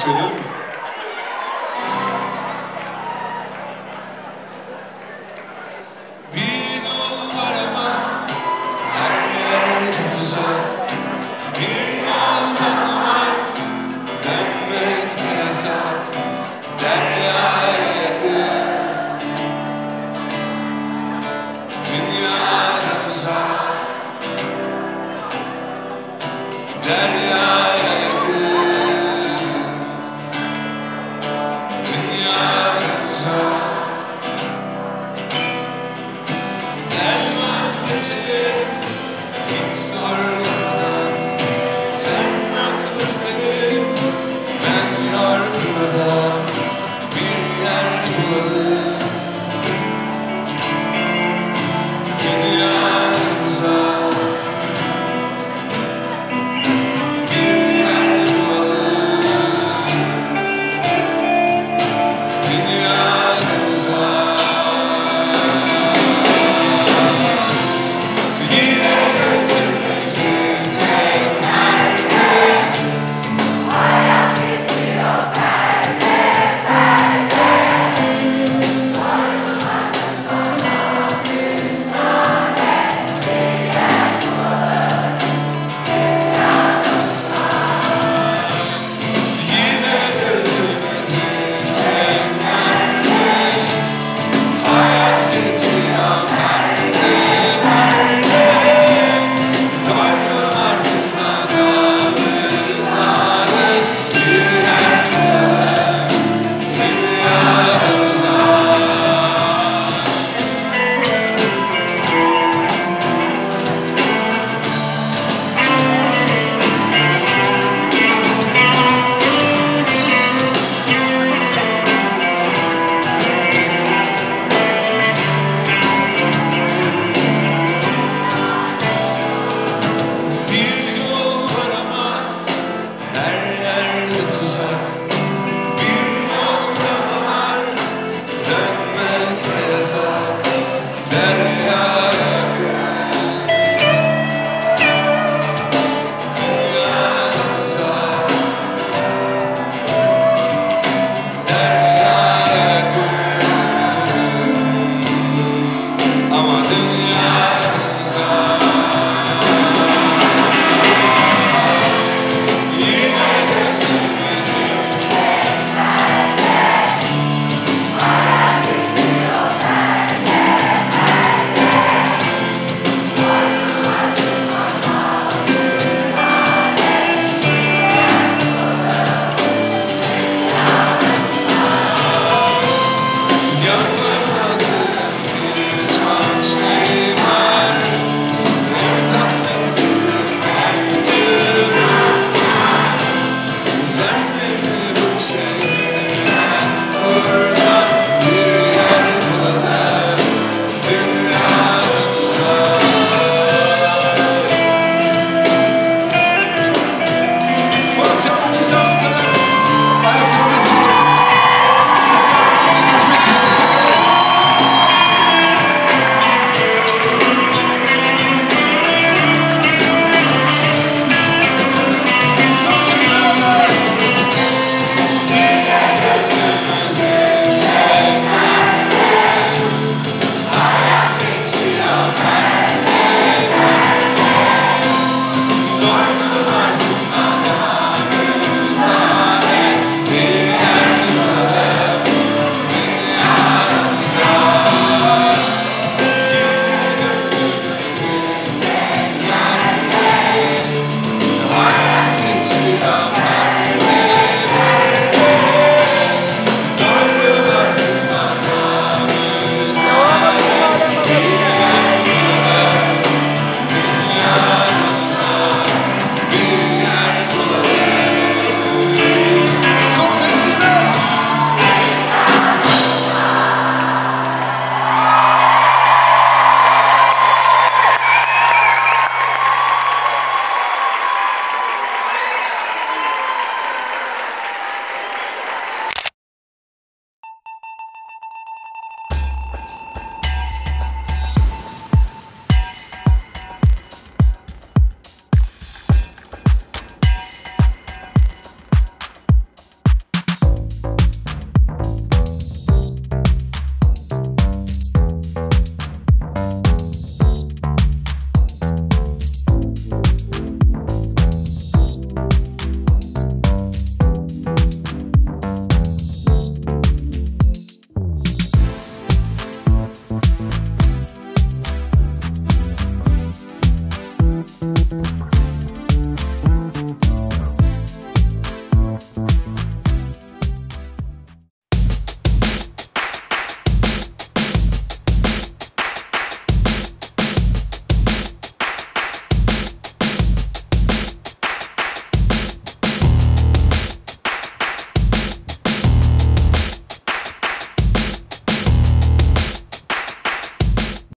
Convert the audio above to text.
söyleyelim mi?